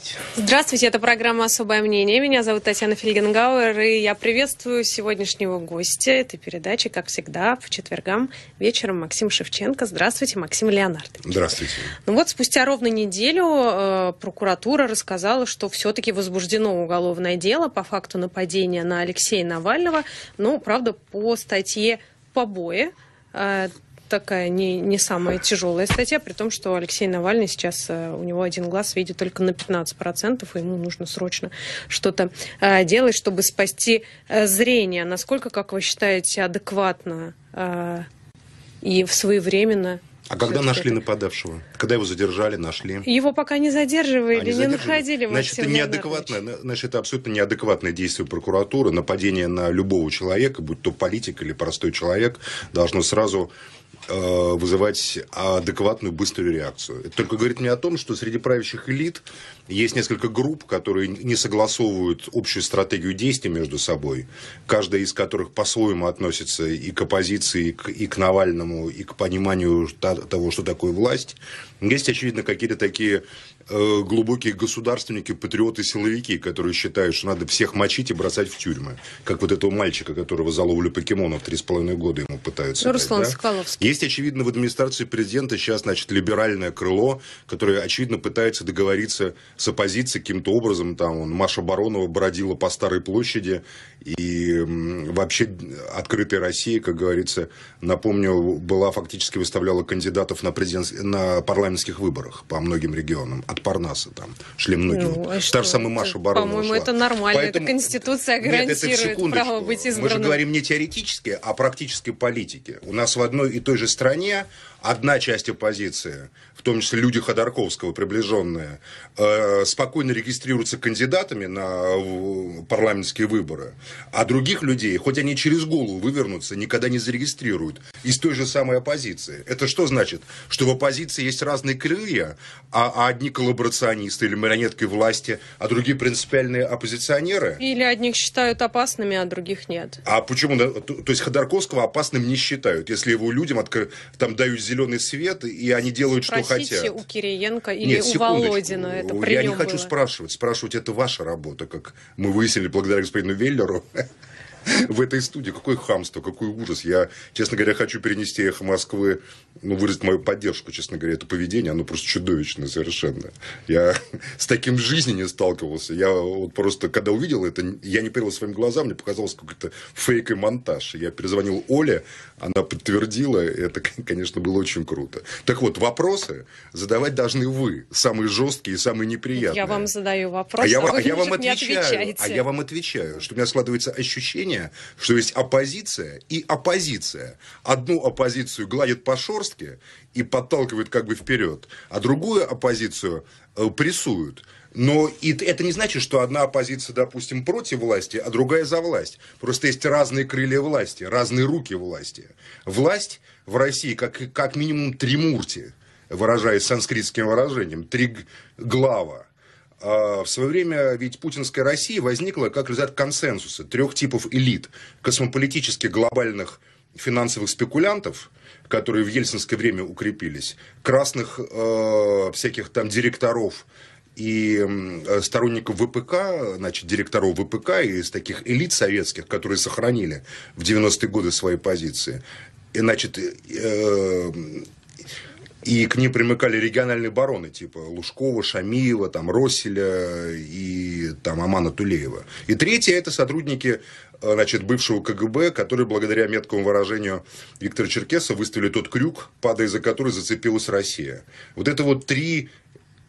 Здравствуйте. Здравствуйте, это программа «Особое мнение». Меня зовут Татьяна Фельгенгауэр, и я приветствую сегодняшнего гостя этой передачи, как всегда, по четвергам вечером Максим Шевченко. Здравствуйте, Максим Леонардович. Здравствуйте. Ну вот, спустя ровно неделю э, прокуратура рассказала, что все-таки возбуждено уголовное дело по факту нападения на Алексея Навального. Ну, правда, по статье «Побои». Такая не, не самая тяжелая статья, при том, что Алексей Навальный сейчас, э, у него один глаз видит только на 15%, и ему нужно срочно что-то э, делать, чтобы спасти э, зрение. Насколько, как вы считаете, адекватно и своевременно а когда нашли нападавшего? Когда его задержали, нашли? Его пока не задерживали, а, не, не находили. Значит, это неадекватное, значит, это абсолютно неадекватное действие прокуратуры. Нападение на любого человека, будь то политик или простой человек, должно сразу вызывать адекватную быструю реакцию. Это только говорит мне о том, что среди правящих элит есть несколько групп, которые не согласовывают общую стратегию действий между собой, каждая из которых по-своему относится и к оппозиции, и к, и к Навальному, и к пониманию того, что такое власть. Есть, очевидно, какие-то такие э, глубокие государственники, патриоты, силовики, которые считают, что надо всех мочить и бросать в тюрьмы. Как вот этого мальчика, которого за ловлю покемонов три с половиной года ему пытаются ну, Руслан дать, да? Есть, очевидно, в администрации президента сейчас, значит, либеральное крыло, которое, очевидно, пытается договориться с оппозицией каким-то образом. Там он, Маша Баронова бродила по Старой площади. И вообще открытая Россия, как говорится, напомню, была фактически выставляла кандидатов на, президент... на парламентских выборах по многим регионам. От Парнаса там шли многие. Ну, а Та же самая Маша Баронова По-моему, это нормально. Поэтому... Это Конституция гарантирует Нет, это право быть избранным. Мы же говорим не теоретически, а практической политике. У нас в одной и той же стране одна часть оппозиции, в том числе люди Ходорковского, приближенные, э, спокойно регистрируются кандидатами на парламентские выборы, а других людей, хоть они через голову вывернутся, никогда не зарегистрируют из той же самой оппозиции. Это что значит? Что в оппозиции есть разные крылья, а, а одни коллаборационисты или марионетки власти, а другие принципиальные оппозиционеры? Или одних считают опасными, а других нет. А почему? То есть Ходорковского опасным не считают, если его людям там дают зеленый свет, и они делают, Спросите что хотят. у Кириенко или Нет, у Володина. Это Я не хочу было. спрашивать. Спрашивать, это ваша работа, как мы выяснили благодаря господину Веллеру. В этой студии. Какое хамство, какой ужас. Я, честно говоря, хочу перенести эхо Москвы, ну, выразить мою поддержку, честно говоря, это поведение, оно просто чудовищное совершенно. Я с таким в жизни не сталкивался. Я вот просто, когда увидел это, я не поверил своим глазам, мне показалось какой-то фейк и монтаж. Я перезвонил Оле, она подтвердила, это, конечно, было очень круто. Так вот, вопросы задавать должны вы, самые жесткие и самые неприятные. Я вам задаю вопрос, а, я, а, а я вам отвечаю, а я вам отвечаю, что у меня складывается ощущение, ощущение, что есть оппозиция и оппозиция. Одну оппозицию гладит по шорстке и подталкивает как бы вперед, а другую оппозицию э, прессуют. Но и это не значит, что одна оппозиция, допустим, против власти, а другая за власть. Просто есть разные крылья власти, разные руки власти. Власть в России как, как минимум тримурти, выражаясь санскритским выражением, три глава. А, в свое время ведь путинская Россия возникла как результат консенсуса трех типов элит. Космополитических глобальных финансовых спекулянтов, которые в ельцинское время укрепились, красных э, всяких там директоров и э, сторонников ВПК, значит, директоров ВПК из таких элит советских, которые сохранили в 90-е годы свои позиции. И, значит, э, и к ним примыкали региональные бароны, типа Лужкова, Шамиева, там, Росселя и там, Амана Тулеева. И третье – это сотрудники э, значит, бывшего КГБ, которые благодаря меткому выражению Виктора Черкеса выставили тот крюк, падая за который зацепилась Россия. Вот это вот три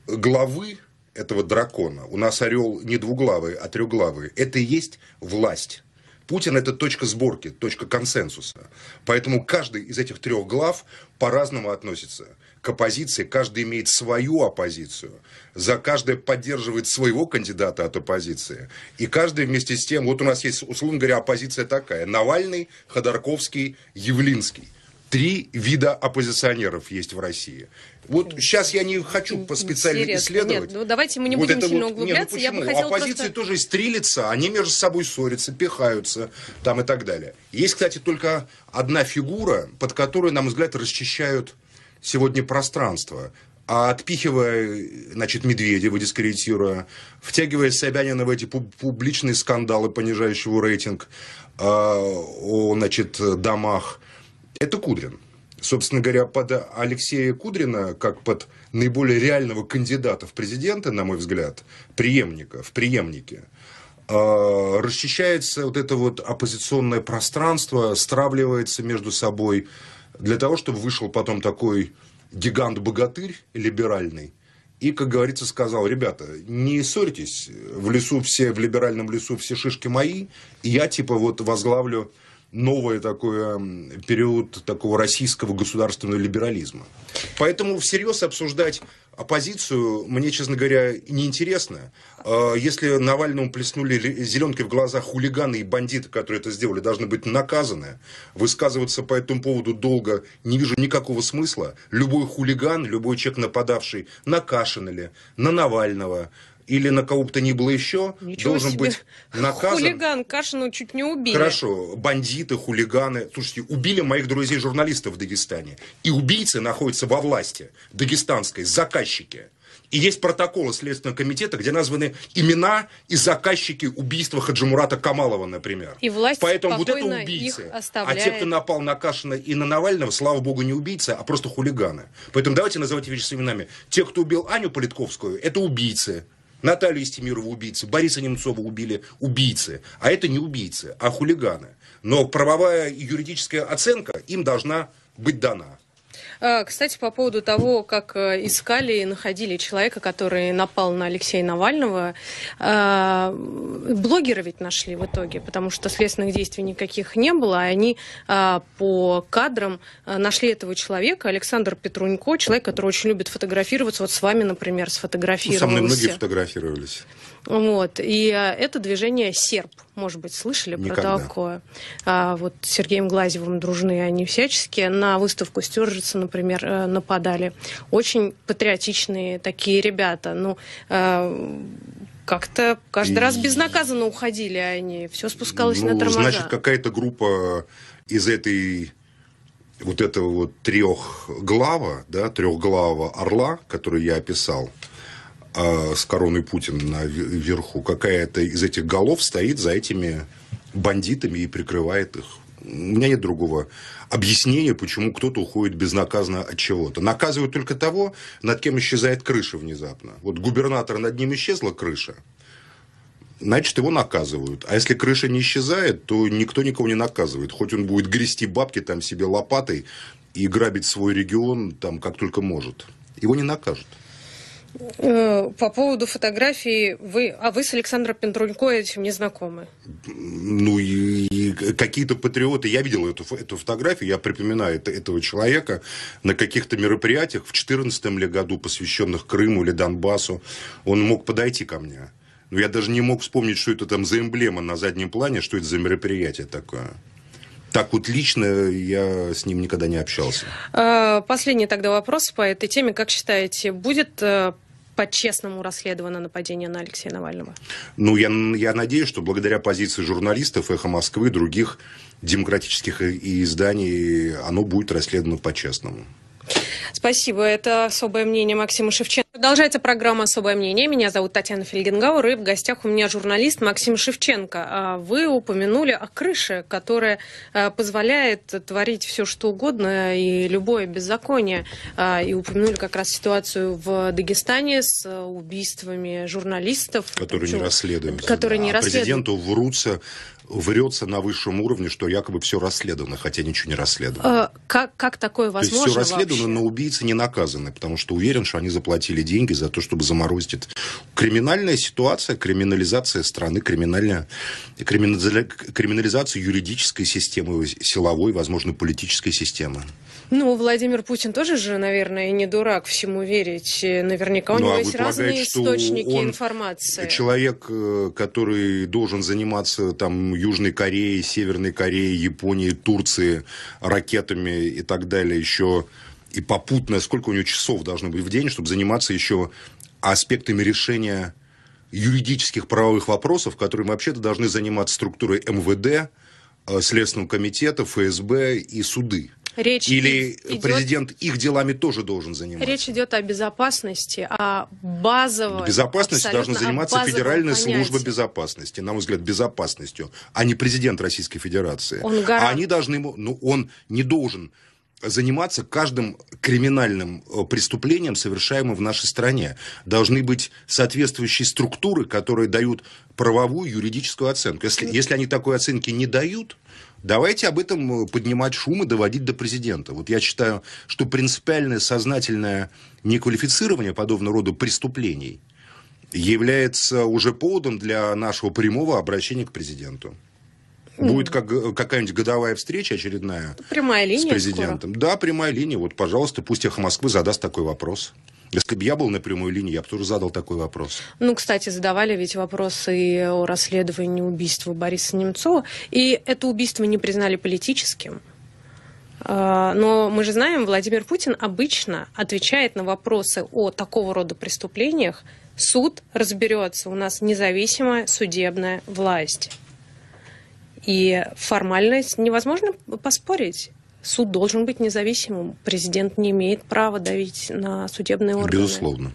главы этого дракона. У нас орел не двуглавый, а трехглавый. Это и есть власть. Путин – это точка сборки, точка консенсуса. Поэтому каждый из этих трех глав по-разному относится к оппозиции. Каждый имеет свою оппозицию. За каждое поддерживает своего кандидата от оппозиции. И каждый вместе с тем, вот у нас есть, условно говоря, оппозиция такая. Навальный, Ходорковский, Явлинский. Три вида оппозиционеров есть в России. Вот сейчас я не хочу по специально исследовать. Нет, ну давайте мы не вот будем сильно вот, углубляться. Нет, ну я бы хотела Оппозиции просто... тоже стрелятся, они между собой ссорятся, пихаются там и так далее. Есть, кстати, только одна фигура, под которой, на мой взгляд, расчищают сегодня пространство. а отпихивая, значит, Медведева, дискредитируя, втягивая Собянина в эти публичные скандалы, понижающие его рейтинг э, о, значит, домах, это Кудрин. Собственно говоря, под Алексея Кудрина, как под наиболее реального кандидата в президенты, на мой взгляд, преемника, в преемнике, э, расчищается вот это вот оппозиционное пространство, стравливается между собой для того, чтобы вышел потом такой гигант-богатырь либеральный, и, как говорится, сказал, ребята, не ссорьтесь, в лесу все, в либеральном лесу все шишки мои, и я типа вот возглавлю новый такой период такого российского государственного либерализма. Поэтому всерьез обсуждать оппозицию мне, честно говоря, неинтересно. А, если Навальному плеснули зеленкой в глазах хулиганы и бандиты, которые это сделали, должны быть наказаны, высказываться по этому поводу долго не вижу никакого смысла. Любой хулиган, любой человек, нападавший на Кашина ли, на Навального, или на кого бы то ни было еще, Ничего должен себе. быть наказан. Хулиган Кашину чуть не убили. Хорошо, бандиты, хулиганы. Слушайте, убили моих друзей-журналистов в Дагестане. И убийцы находятся во власти дагестанской, заказчики. И есть протоколы Следственного комитета, где названы имена и заказчики убийства Хаджимурата Камалова, например. И власть Поэтому вот это убийцы. А те, кто напал на Кашина и на Навального, слава богу, не убийцы, а просто хулиганы. Поэтому давайте называть вещи своими именами. Те, кто убил Аню Политковскую, это убийцы. Наталью Истемирову убийцы, Бориса Немцова убили убийцы. А это не убийцы, а хулиганы. Но правовая и юридическая оценка им должна быть дана. А, кстати, по поводу того, как э, искали и находили человека, который напал на Алексея Навального, а, блогеры ведь нашли в итоге, потому что следственных действий никаких не было, а они по кадрам нашли этого человека, Александр Петрунько, человек, который очень любит фотографироваться, вот с вами, например, сфотографировался. Ну, со мной многие фотографировались. Вот. И это движение «Серп». Может быть, слышали Никогда. про такое? А, вот с Сергеем Глазевым дружны они всячески. На выставку Стюржица, например, э, нападали. Очень патриотичные такие ребята. Ну, э, как-то каждый раз безнаказанно уходили они. Все спускалось ну, на тормоза. Значит, какая-то группа из этой вот этого вот трехглава, да, трехглавого орла, который я описал, с короной Путина наверху, какая-то из этих голов стоит за этими бандитами и прикрывает их. У меня нет другого объяснения, почему кто-то уходит безнаказанно от чего-то. Наказывают только того, над кем исчезает крыша внезапно. Вот губернатор над ним исчезла крыша, значит, его наказывают. А если крыша не исчезает, то никто никого не наказывает. Хоть он будет грести бабки там себе лопатой и грабить свой регион там как только может. Его не накажут. Э, по поводу фотографии, вы, а вы с Александром Петрунько этим не знакомы? Ну, и, и какие-то патриоты, я видел эту, эту фотографию, я припоминаю это, этого человека на каких-то мероприятиях в 2014 ли году, посвященных Крыму или Донбассу, он мог подойти ко мне. Но я даже не мог вспомнить, что это там за эмблема на заднем плане, что это за мероприятие такое. Так вот лично я с ним никогда не общался. А, последний тогда вопрос по этой теме. Как считаете, будет э, по-честному расследовано нападение на Алексея Навального? Ну, я, я надеюсь, что благодаря позиции журналистов «Эхо Москвы» и других демократических изданий оно будет расследовано по-честному. Спасибо. Это особое мнение Максима Шевченко. Продолжается программа «Особое мнение». Меня зовут Татьяна Фельгенгауэр, и в гостях у меня журналист Максим Шевченко. А вы упомянули о крыше, которая а, позволяет творить все, что угодно и любое беззаконие. А, и упомянули как раз ситуацию в Дагестане с убийствами журналистов. Которые не расследуются. Которые да. не расследуются. Президенту врутся врется на высшем уровне, что якобы все расследовано, хотя ничего не расследовано. А, как, как такое возможно То есть все расследовано, вообще? но убийцы не наказаны, потому что уверен, что они заплатили деньги за то, чтобы заморозить это. Криминальная ситуация, криминализация страны, криминальная, криминализация юридической системы, силовой, возможно, политической системы. Ну, Владимир Путин тоже же, наверное, не дурак всему верить. Наверняка у ну, него а есть разные источники информации. Человек, э, который должен заниматься там Южной Кореей, Северной Кореей, Японией, Турцией, ракетами и так далее, еще и попутно, сколько у него часов должно быть в день, чтобы заниматься еще аспектами решения юридических правовых вопросов, которыми вообще-то должны заниматься структуры МВД, Э, Следственного комитета, ФСБ и суды. Речь Или идет... президент их делами тоже должен заниматься? Речь идет о безопасности, о базовой... Безопасностью должна заниматься Федеральная понятии. служба безопасности, на мой взгляд, безопасностью, а не президент Российской Федерации. Он гарант... А они должны... Ну, он не должен заниматься каждым криминальным э, преступлением, совершаемым в нашей стране. Должны быть соответствующие структуры, которые дают правовую юридическую оценку. Если, если они такой оценки не дают, давайте об этом э, поднимать шум и доводить до президента. Вот я считаю, что принципиальное сознательное неквалифицирование подобного рода преступлений является уже поводом для нашего прямого обращения к президенту. Будет как, какая-нибудь годовая встреча очередная прямая линия с президентом. Скоро. Да, прямая линия. Вот, пожалуйста, пусть эхо Москвы задаст такой вопрос. Если бы я был на прямой линии, я бы тоже задал такой вопрос. Ну, кстати, задавали ведь вопросы о расследовании убийства Бориса Немцова. И это убийство не признали политическим. А, но мы же знаем, Владимир Путин обычно отвечает на вопросы о такого рода преступлениях. Суд разберется. У нас независимая судебная власть. И формальность невозможно поспорить. Суд должен быть независимым. Президент не имеет права давить на судебные органы. Безусловно.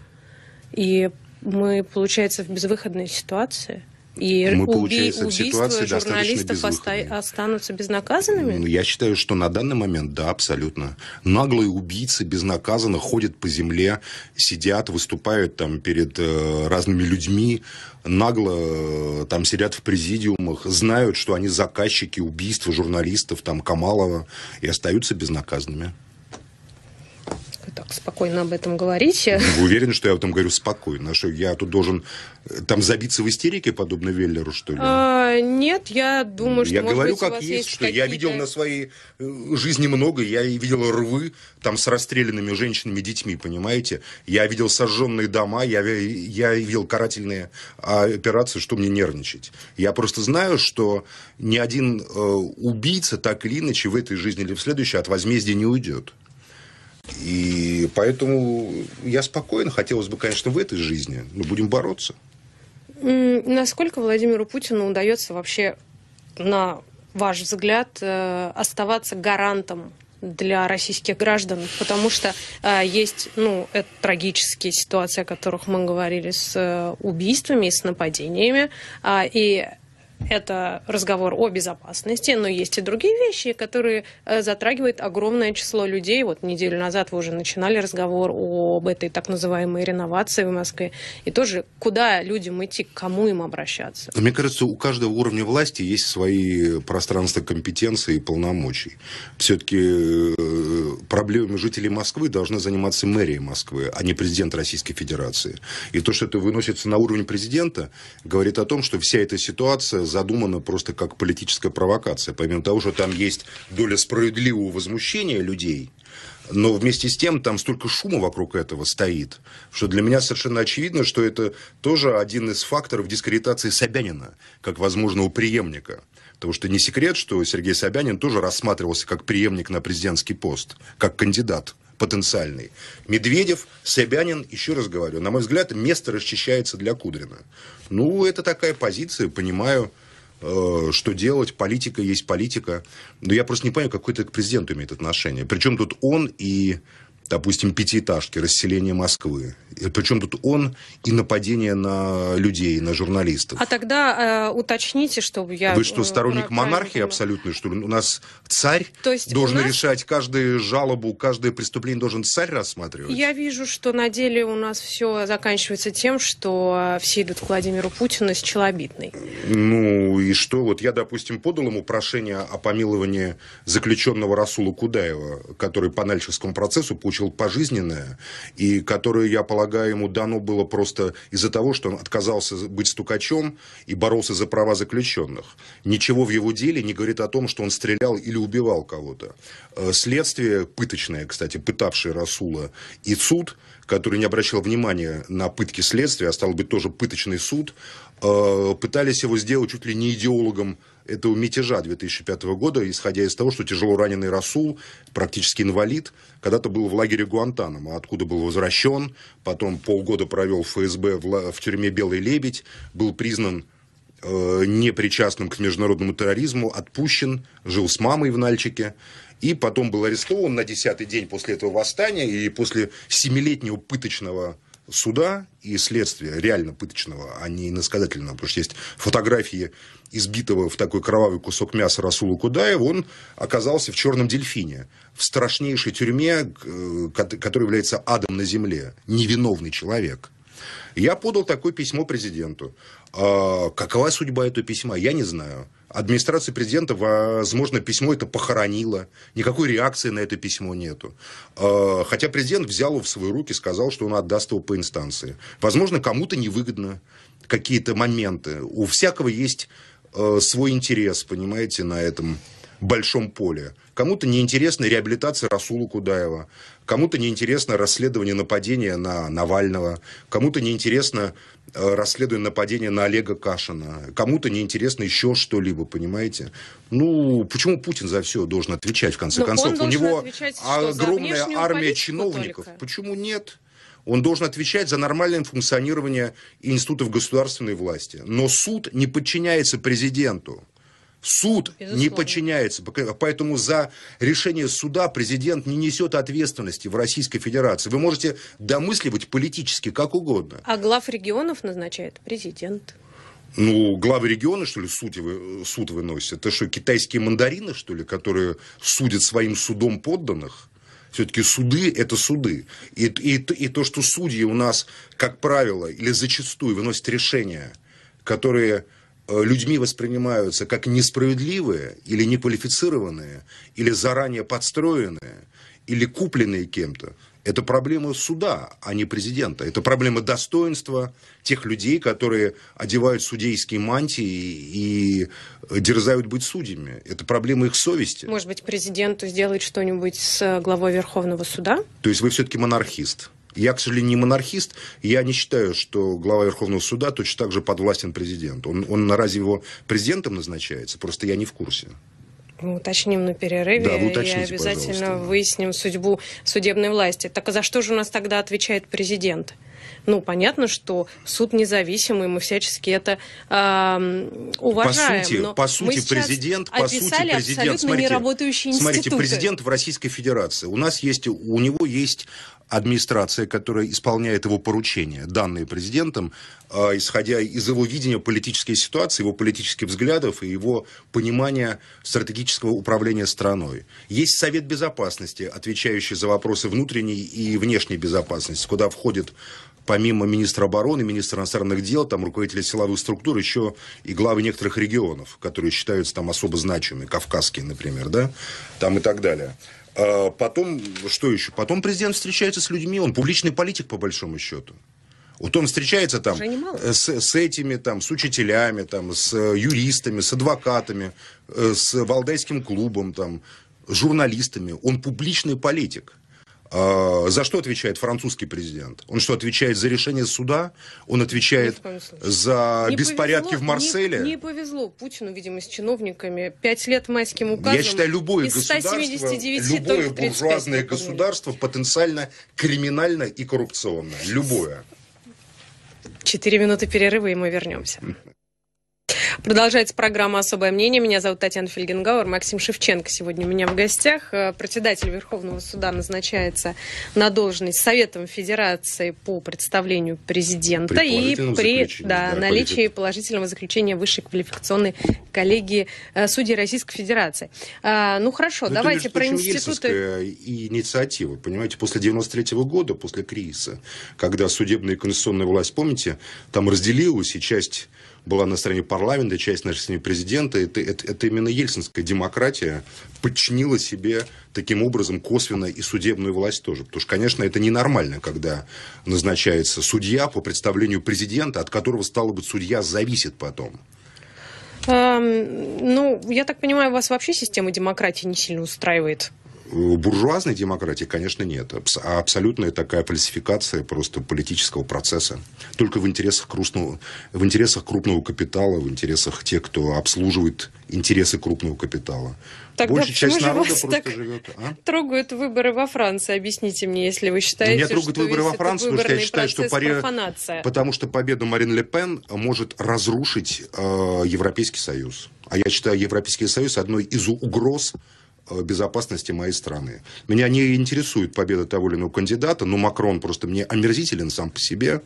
И мы, получается, в безвыходной ситуации. И мы, получается, уби- в ситуации журналистов оста- останутся безнаказанными? Ну, я считаю, что на данный момент, да, абсолютно. Наглые убийцы безнаказанно ходят по земле, сидят, выступают там перед э, разными людьми, нагло э, там сидят в президиумах, знают, что они заказчики убийства журналистов, там Камалова, и остаются безнаказанными так спокойно об этом говорите. Вы уверены, что я об этом говорю спокойно? Что я тут должен э, там забиться в истерике, подобно Веллеру, что ли? А, нет, я думаю, что Я говорю, быть, как есть, есть что я видел на своей э, жизни много. Я видел рвы там с расстрелянными женщинами, детьми, понимаете? Я видел сожженные дома, я, я видел карательные а, операции, что мне нервничать. Я просто знаю, что ни один э, убийца так или иначе в этой жизни или в следующей от возмездия не уйдет. И поэтому я спокоен. Хотелось бы, конечно, в этой жизни, но будем бороться. Насколько Владимиру Путину удается вообще, на ваш взгляд, э, оставаться гарантом для российских граждан, потому что э, есть, ну, это трагические ситуации, о которых мы говорили с э, убийствами с нападениями, э, и это разговор о безопасности, но есть и другие вещи, которые э, затрагивают огромное число людей. Вот неделю назад вы уже начинали разговор об этой так называемой реновации в Москве. И тоже, куда людям идти, к кому им обращаться? Мне кажется, у каждого уровня власти есть свои пространства компетенции и полномочий. Все-таки э, проблемами жителей Москвы должна заниматься мэрия Москвы, а не президент Российской Федерации. И то, что это выносится на уровень президента, говорит о том, что вся эта ситуация задумано просто как политическая провокация. Помимо того, что там есть доля справедливого возмущения людей, но вместе с тем там столько шума вокруг этого стоит, что для меня совершенно очевидно, что это тоже один из факторов дискредитации Собянина, как возможного преемника. Потому что не секрет, что Сергей Собянин тоже рассматривался как преемник на президентский пост, как кандидат потенциальный. Медведев, Собянин, еще раз говорю, на мой взгляд, место расчищается для Кудрина. Ну, это такая позиция, понимаю, Э, что делать, политика есть политика. Но я просто не понимаю, какой это к президенту имеет отношение. Причем тут он и допустим, пятиэтажки, расселение Москвы. Причем тут он и нападение на людей, на журналистов. А тогда э, уточните, чтобы я... Вы что, э, сторонник монархии абсолютно, что ли? У нас царь То есть должен нас... решать каждую жалобу, каждое преступление должен царь рассматривать? Я вижу, что на деле у нас все заканчивается тем, что все идут к Владимиру Путину с челобитной. Ну и что? Вот я, допустим, подал ему прошение о помиловании заключенного Расула Кудаева, который по Нальчикскому процессу получил получил пожизненное, и которое, я полагаю, ему дано было просто из-за того, что он отказался быть стукачом и боролся за права заключенных. Ничего в его деле не говорит о том, что он стрелял или убивал кого-то. Э, следствие, пыточное, кстати, пытавшее Расула, и суд, который не обращал внимания на пытки следствия, а стал быть тоже пыточный суд, э, пытались его сделать чуть ли не идеологом этого мятежа 2005 года, исходя из того, что тяжело раненый Расул, практически инвалид, когда-то был в лагере Гуантанамо, откуда был возвращен, потом полгода провел ФСБ в, в тюрьме «Белый лебедь», был признан э, непричастным к международному терроризму, отпущен, жил с мамой в Нальчике, и потом был арестован на десятый день после этого восстания, и после семилетнего пыточного суда и следствия, реально пыточного, а не иносказательного, потому что есть фотографии избитого в такой кровавый кусок мяса Расула Кудаева, он оказался в черном дельфине, в страшнейшей тюрьме, э, которая является адом на земле, невиновный человек. Я подал такое письмо президенту. А какова судьба этого письма, я не знаю. Администрация президента, возможно, письмо это похоронила. Никакой реакции на это письмо нету. А, хотя президент взял его в свои руки, сказал, что он отдаст его по инстанции. Возможно, кому-то невыгодно какие-то моменты. У всякого есть э, свой интерес, понимаете, на этом большом поле. Кому-то неинтересна реабилитация Расула Кудаева, кому-то неинтересно расследование нападения на Навального, кому-то неинтересно э, расследование нападения на Олега Кашина, кому-то неинтересно еще что-либо, понимаете? Ну, почему Путин за все должен отвечать, в конце Но концов? У него огромная армия чиновников. Только. Почему нет? Он должен отвечать за нормальное функционирование институтов государственной власти. Но суд не подчиняется президенту. Суд Безусловно. не подчиняется, поэтому за решение суда президент не несет ответственности в Российской Федерации. Вы можете домысливать политически как угодно. А глав регионов назначает президент. Ну, главы региона, что ли, суд, суд выносят? Это что, китайские мандарины, что ли, которые судят своим судом подданных? Все-таки суды – это суды. И, и, и то, что судьи у нас, как правило, или зачастую выносят решения, которые людьми воспринимаются как несправедливые или неквалифицированные, или заранее подстроенные, или купленные кем-то, это проблема суда, а не президента. Это проблема достоинства тех людей, которые одевают судейские мантии и дерзают быть судьями. Это проблема их совести. Может быть, президенту сделать что-нибудь с главой Верховного суда? То есть вы все-таки монархист? Я, к сожалению, не монархист. Я не считаю, что глава Верховного суда точно так же подвластен президенту. Он, он разве его президентом назначается? Просто я не в курсе. Мы уточним на перерыве да, и обязательно пожалуйста. выясним судьбу судебной власти. Так а за что же у нас тогда отвечает президент? Ну, понятно, что суд независимый, мы всячески это э, уважаем. По сути, но по сути президент, по сути президент, смотрите, смотрите, президент в Российской Федерации. У нас есть, у него есть администрация, которая исполняет его поручения, данные президентом, э, исходя из его видения политической ситуации, его политических взглядов и его понимания стратегического управления страной. Есть Совет Безопасности, отвечающий за вопросы внутренней и внешней безопасности, куда входит помимо министра обороны, министра иностранных дел, там руководители силовых структур, еще и главы некоторых регионов, которые считаются там особо значимыми, кавказские, например, да, там и так далее. А потом, что еще? Потом президент встречается с людьми, он публичный политик, по большому счету. Вот он встречается там с, с этими, там, с учителями, там, с юристами, с адвокатами, э, с Валдайским клубом, там, журналистами. Он публичный политик. А, за что отвечает французский президент? Он что, отвечает за решение суда? Он отвечает за не беспорядки повезло, в Марселе? Не, не повезло Путину, видимо, с чиновниками. Пять лет майским указом. Я считаю, любое государство, любое буржуазное государство потенциально криминально и коррупционное. Любое. Четыре минуты перерыва, и мы вернемся. Продолжается программа «Особое мнение». Меня зовут Татьяна Фельгенгауэр. Максим Шевченко сегодня у меня в гостях. Э, председатель Верховного суда назначается на должность Советом Федерации по представлению президента при и при да, да, наличии положительного заключения Высшей квалификационной коллегии э, судей Российской Федерации. А, ну хорошо, Но ну, давайте про институты. инициатива, понимаете, после 93 -го года, после кризиса, когда судебная и конституционная власть, помните, там разделилась и часть была на стороне парламента, часть на стороне президента. Это, это, это именно ельцинская демократия подчинила себе таким образом косвенно и судебную власть тоже. Потому что, конечно, это ненормально, когда назначается судья по представлению президента, от которого, стало быть, судья зависит потом. Эм, ну, я так понимаю, вас вообще система демократии не сильно устраивает? Буржуазной демократии, конечно, нет. А абсолютная такая фальсификация просто политического процесса. Только в интересах, крупного, в интересах крупного капитала, в интересах тех, кто обслуживает интересы крупного капитала. Тогда Большая часть народа просто так живет. А? Трогают выборы во Франции. Объясните мне, если вы считаете, Меня трогают что выборы во Франции, потому что я считаю, что пари... потому что победа Марин Ле Пен может разрушить э, Европейский Союз. А я считаю Европейский Союз одной из угроз безопасности моей страны. Меня не интересует победа того или иного кандидата, но Макрон просто мне омерзителен сам по себе,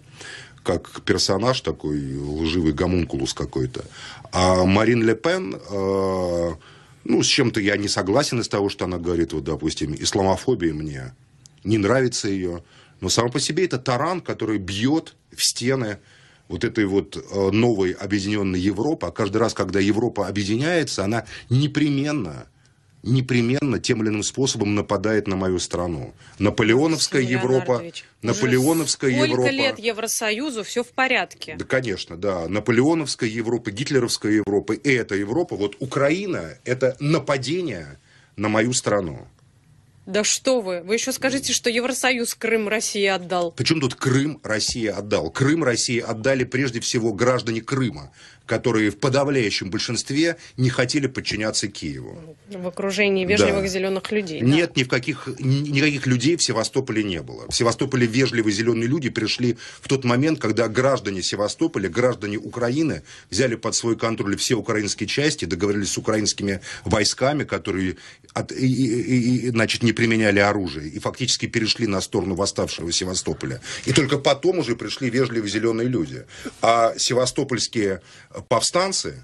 как персонаж такой, лживый гомункулус какой-то. А Марин Ле Пен, э, ну, с чем-то я не согласен из того, что она говорит, вот, допустим, исламофобия мне, не нравится ее, но сама по себе это таран, который бьет в стены вот этой вот э, новой объединенной Европы. А каждый раз, когда Европа объединяется, она непременно непременно тем или иным способом нападает на мою страну. Наполеоновская Европа, Наполеоновская сколько Европа. лет Евросоюзу, все в порядке. Да, конечно, да. Наполеоновская Европа, Гитлеровская Европа и эта Европа. Вот Украина – это нападение на мою страну. Да что вы? Вы еще скажите, что Евросоюз Крым России отдал. Причем тут Крым Россия отдал? Крым России отдали прежде всего граждане Крыма которые в подавляющем большинстве не хотели подчиняться Киеву. В окружении вежливых да. зеленых людей. Нет, да? ни в каких, никаких людей в Севастополе не было. В Севастополе вежливые зеленые люди пришли в тот момент, когда граждане Севастополя, граждане Украины взяли под свой контроль все украинские части, договорились с украинскими войсками, которые от, и, и, и, значит, не применяли оружие, и фактически перешли на сторону восставшего Севастополя. И только потом уже пришли вежливые зеленые люди. А севастопольские повстанцы,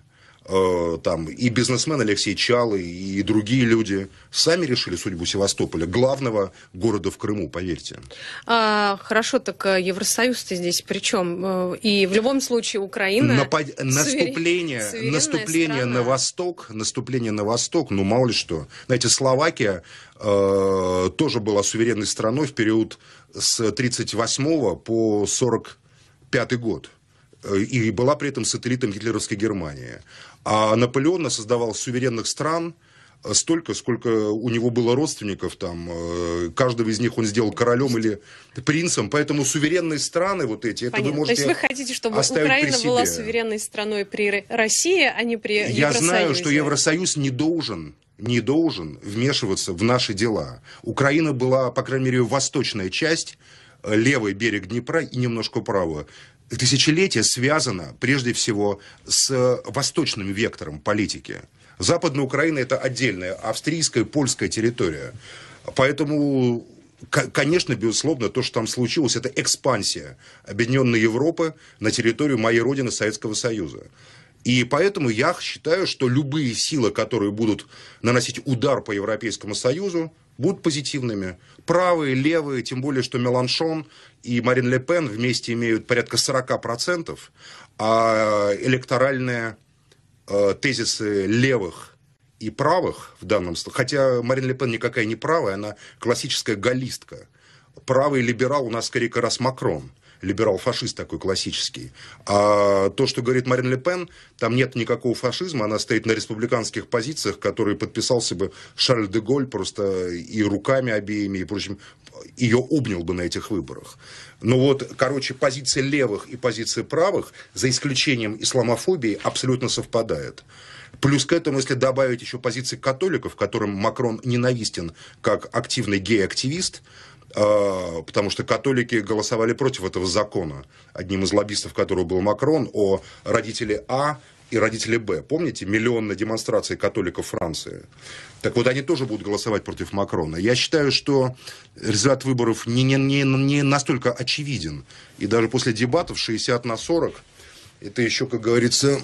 там и бизнесмен Алексей Чалы, и другие люди сами решили судьбу Севастополя, главного города в Крыму, поверьте. А, хорошо, так э, Евросоюз-то здесь при чем? Э, и в любом случае Украина... Напад... Наступление, наступление на восток, наступление на восток, ну мало ли что. Знаете, Словакия э, тоже была суверенной страной в период с 38 по 45 год. Э, и была при этом сателлитом гитлеровской Германии. А Наполеон создавал суверенных стран э, столько, сколько у него было родственников, там, э, каждого из них он сделал королем или принцем, поэтому суверенные страны вот эти, это Понятно. вы можете То есть вы хотите, чтобы Украина была суверенной страной при России, а не при Я Евросоюзе? знаю, что Евросоюз не должен не должен вмешиваться в наши дела. Украина была, по крайней мере, восточная часть, левый берег Днепра и немножко правый тысячелетие связано прежде всего с восточным вектором политики. Западная Украина – это отдельная австрийская, польская территория. Поэтому, конечно, безусловно, то, что там случилось, это экспансия Объединенной Европы на территорию моей родины Советского Союза. И поэтому я считаю, что любые силы, которые будут наносить удар по Европейскому Союзу, будут позитивными. Правые, левые, тем более, что Меланшон и Марин Ле Пен вместе имеют порядка 40%, а электоральные э, тезисы левых и правых в данном случае, хотя Марин Ле Пен никакая не правая, она классическая галлистка. Правый либерал у нас скорее как раз Макрон – либерал-фашист такой классический. А то, что говорит Марин Ле Пен, там нет никакого фашизма, она стоит на республиканских позициях, которые подписался бы Шарль де Голь просто и руками обеими, и, впрочем, ее обнял бы на этих выборах. Ну вот, короче, позиция левых и позиция правых, за исключением исламофобии, абсолютно совпадает. Плюс к этому, если добавить еще позиции католиков, которым Макрон ненавистен как активный гей-активист, потому что католики голосовали против этого закона, одним из лоббистов которого был Макрон, о родителе А и родителе Б. Помните миллионные демонстрации католиков Франции? Так вот, они тоже будут голосовать против Макрона. Я считаю, что результат выборов не, не, не, не настолько очевиден. И даже после дебатов 60 на 40, это еще, как говорится,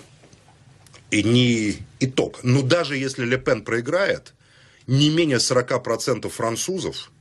и не итог. Но даже если Ле Пен проиграет, не менее 40% французов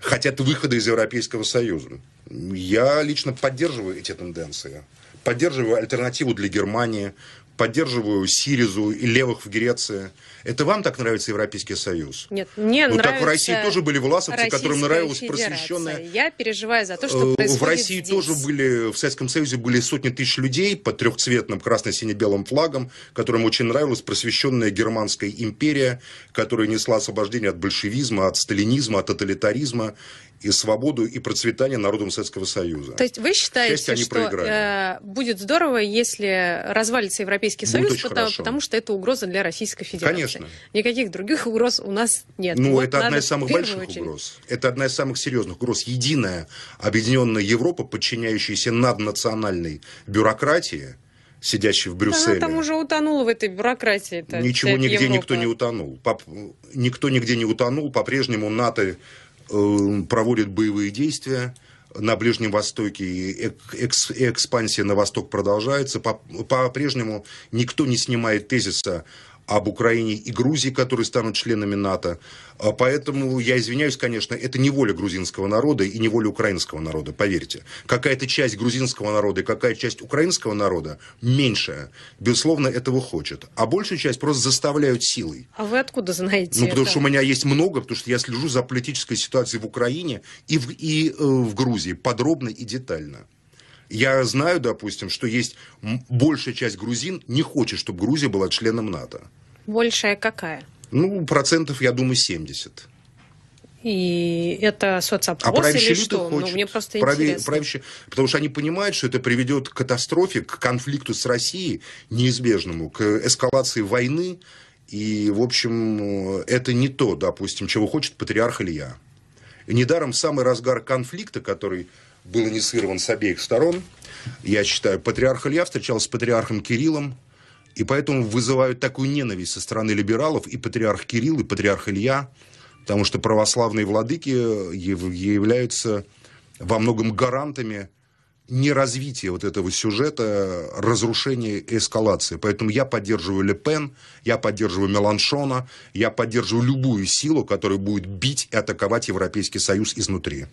хотят выхода из Европейского Союза. Я лично поддерживаю эти тенденции. поддерживаю альтернативу для Германии, поддерживаю Сиризу и левых в Греции. Это вам так нравится Европейский Союз? Нет, мне ну, нравится так в России тоже были власовцы, которым нравилась Федерация. просвещенная... Я переживаю за то, что происходит В России здесь. тоже были, в Советском Союзе были сотни тысяч людей под трехцветным красно-сине-белым флагом, которым очень нравилась просвещенная германская империя, которая несла освобождение от большевизма, от сталинизма, от тоталитаризма и свободу и процветание народом Советского Союза. То есть вы считаете, что э, будет здорово, если развалится Европейский будет Союз, потому, потому что это угроза для Российской Федерации? Конечно. Никаких других угроз у нас нет. Ну, вот это одна из самых больших очередь. угроз. Это одна из самых серьезных угроз. Единая объединенная Европа, подчиняющаяся наднациональной бюрократии, сидящий в Брюсселе. Она там уже утонула в этой бюрократии. Ничего нигде Европа. никто не утонул. Никто нигде не утонул. По-прежнему НАТО проводит боевые действия на Ближнем Востоке, экс, экспансия на восток продолжается. По-прежнему никто не снимает тезиса об Украине и Грузии, которые станут членами НАТО. А поэтому я извиняюсь, конечно, это не воля грузинского народа и не воля украинского народа, поверьте. Какая-то часть грузинского народа и какая часть украинского народа меньшая, безусловно, этого хочет. А большую часть просто заставляют силой. А вы откуда знаете Ну, потому это? что у меня есть много, потому что я слежу за политической ситуацией в Украине и в, и, э, в Грузии подробно и детально. Я знаю, допустим, что есть большая часть грузин не хочет, чтобы Грузия была членом НАТО. Большая какая? Ну, процентов, я думаю, 70. И это соцопрос а или что? Хочет. Ну, мне просто Прави, интересно. Правящие, потому что они понимают, что это приведет к катастрофе, к конфликту с Россией неизбежному, к эскалации войны. И, в общем, это не то, допустим, чего хочет патриарх Илья. И недаром самый разгар конфликта, который был инициирован с обеих сторон, я считаю, патриарх Илья встречался с патриархом Кириллом, и поэтому вызывают такую ненависть со стороны либералов и патриарх Кирилл, и патриарх Илья, потому что православные владыки являются во многом гарантами неразвития вот этого сюжета, разрушения и эскалации. Поэтому я поддерживаю Ле Пен, я поддерживаю Меланшона, я поддерживаю любую силу, которая будет бить и атаковать Европейский Союз изнутри.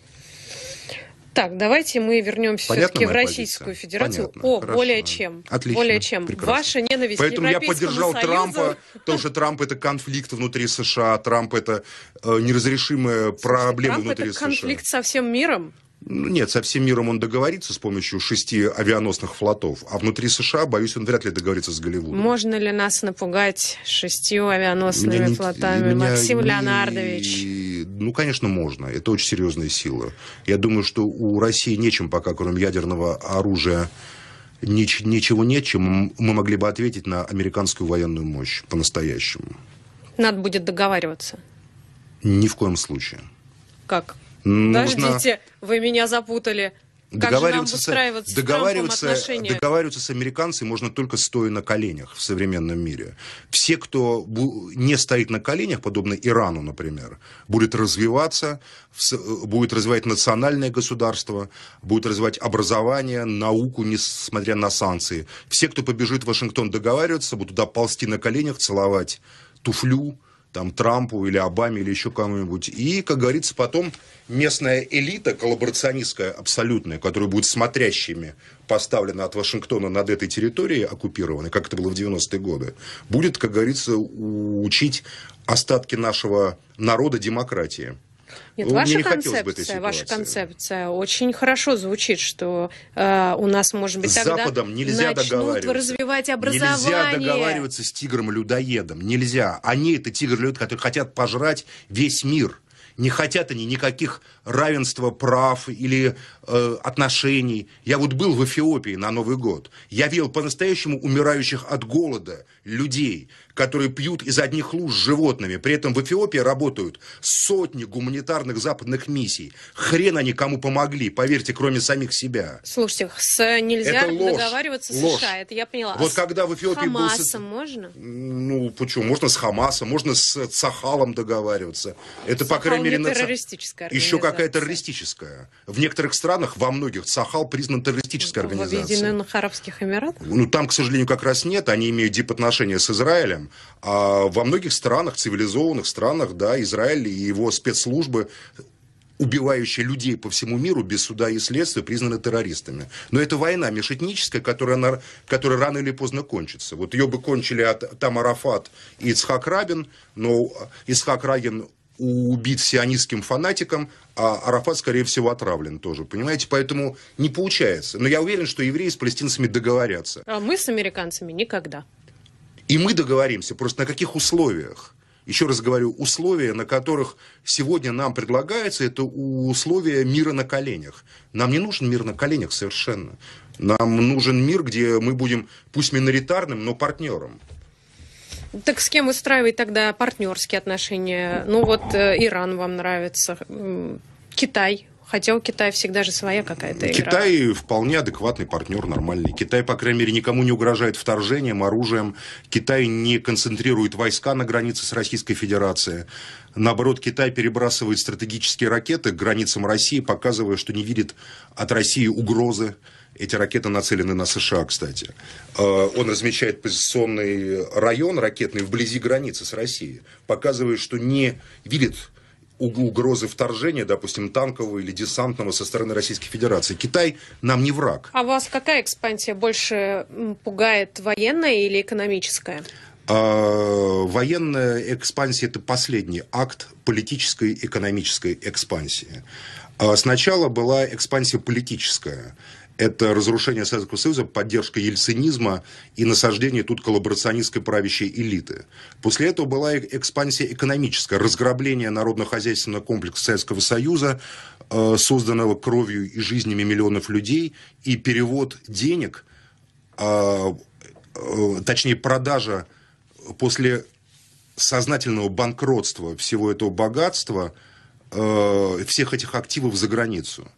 Так, давайте мы вернемся все-таки в Российскую позиция? Федерацию. Понятно, О, хорошо. более чем. Отлично, более чем. прекрасно. Ваша ненависть Поэтому к я поддержал Союзу... Трампа, потому что Трамп это конфликт внутри США, Трамп это э, неразрешимая проблема Трамп внутри это США. конфликт со всем миром. Ну, нет, со всем миром он договорится с помощью шести авианосных флотов, а внутри США, боюсь, он вряд ли договорится с Голливудом. Можно ли нас напугать шестью авианосными Меня не- флотами, меня Максим не- Леонардович? Ну, конечно, можно. Это очень серьезная сила. Я думаю, что у России нечем пока, кроме ядерного оружия, нич- ничего нет, чем мы могли бы ответить на американскую военную мощь по-настоящему. Надо будет договариваться. Ни в коем случае. Как? Нужно Подождите, вы меня запутали. Как же нам договариваться, выстраиваться с, с Трампом договариваться, отношения? договариваться с американцами можно только стоя на коленях в современном мире. Все, кто не стоит на коленях, подобно Ирану, например, будет развиваться, с- будет развивать национальное государство, будет развивать образование, науку, несмотря на санкции. Все, кто побежит в Вашингтон договариваться, будут туда ползти на коленях, целовать туфлю, там, Трампу или Обаме или еще кому-нибудь. И, как говорится, потом местная элита, коллаборационистская абсолютная, которая будет смотрящими поставлена от Вашингтона над этой территорией оккупированной, как это было в 90-е годы, будет, как говорится, учить остатки нашего народа демократии. Нет, Ну, ваша не концепция, ваша концепция очень хорошо звучит, что э, у нас, может быть, С тогда Западом нельзя договариваться. развивать образование. Нельзя договариваться с тигром-людоедом. Нельзя. Они это тигр-людоед, которые хотят пожрать весь мир. Не хотят они никаких равенства прав или э, отношений. Я вот был в Эфиопии на Новый год. Я видел по-настоящему умирающих от голода людей, которые пьют из одних луж с животными. При этом в Эфиопии работают сотни гуманитарных западных миссий. Хрен они кому помогли, поверьте, кроме самих себя. Слушайте, с нельзя Это ложь. договариваться с Ложь. США, это я поняла. А Вот с когда в Эфиопии был со- Хамасом можно? Ну, почему? Можно с Хамасом, можно с Сахалом договариваться. Это, по Сахал крайней мере, террористическая Еще какая организация. террористическая. В некоторых странах, во многих, Сахал признан террористической В организацией. Объединенных Арабских Эмиратах? Ну, там, к сожалению, как раз нет. Они имеют дипотношения с Израилем. А во многих странах, цивилизованных странах, да, Израиль и его спецслужбы убивающие людей по всему миру без суда и следствия, признаны террористами. Но это война межэтническая, которая, которая рано или поздно кончится. Вот ее бы кончили от, там Арафат и Ицхак Рабин, но Ицхак Рабин убит сионистским фанатиком, а Арафат, скорее всего, отравлен тоже, понимаете? Поэтому не получается. Но я уверен, что евреи с палестинцами договорятся. А мы с американцами никогда. И мы договоримся, просто на каких условиях? Еще раз говорю, условия, на которых сегодня нам предлагается, это условия мира на коленях. Нам не нужен мир на коленях совершенно. Нам нужен мир, где мы будем, пусть миноритарным, но партнером. Так с кем устраивать тогда партнерские отношения? Ну вот э, Иран вам нравится, Китай. Хотя у Китая всегда же своя какая-то игра. Китай вполне адекватный партнер, нормальный. Китай, по крайней мере, никому не угрожает вторжением, оружием. Китай не концентрирует войска на границе с Российской Федерацией. Наоборот, Китай перебрасывает стратегические ракеты к границам России, показывая, что не видит от России угрозы. Эти ракеты нацелены на США, кстати. Э, он размещает позиционный район ракетный вблизи границы с Россией, показывая, что не видит угрозы вторжения, допустим, танкового или десантного со стороны Российской Федерации. Китай нам не враг. А вас какая экспансия больше пугает, военная или экономическая? А, военная экспансия – это последний акт политической и экономической экспансии. А сначала была экспансия политическая это разрушение Советского Союза, поддержка ельцинизма и насаждение тут коллаборационистской правящей элиты. После этого была экспансия экономическая, разграбление народно-хозяйственного комплекса Советского Союза, э, созданного кровью и жизнями миллионов людей, и перевод денег, э, э, точнее продажа после сознательного банкротства всего этого богатства, всех этих активов за границу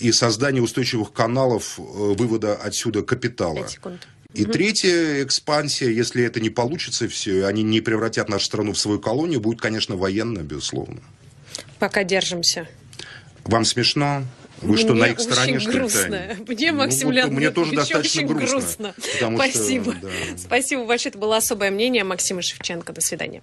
и создание устойчивых каналов э, вывода отсюда капитала. И третья экспансия, если это не получится все, они не превратят нашу страну в свою колонию, будет, конечно, военная, безусловно. Пока держимся. Вам смешно? Вы что, мне на их стороне, что грустно. Мне, ну, Максим ну, вот, Мне тоже достаточно очень грустно. грустно. Спасибо. Что, да. Спасибо большое. Это было особое мнение Максима Шевченко. До свидания.